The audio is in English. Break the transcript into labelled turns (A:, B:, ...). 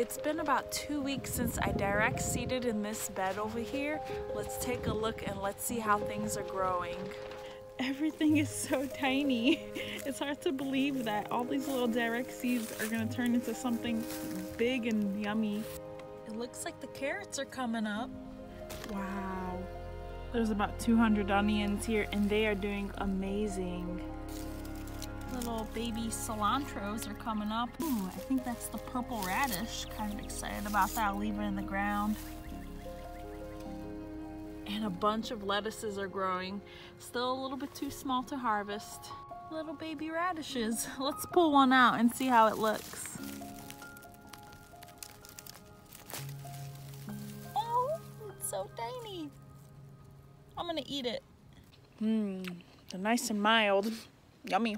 A: It's been about two weeks since I direct seeded in this bed over here. Let's take a look and let's see how things are growing. Everything is so tiny. It's hard to believe that all these little direct seeds are gonna turn into something big and yummy. It looks like the carrots are coming up. Wow. There's about 200 onions here and they are doing amazing little baby cilantros are coming up. Ooh, I think that's the purple radish. Kind of excited about that. I'll leave it in the ground. And a bunch of lettuces are growing. Still a little bit too small to harvest. Little baby radishes. Let's pull one out and see how it looks. Oh, it's so tiny. I'm gonna eat it. Mmm, they're nice and mild. Yummy.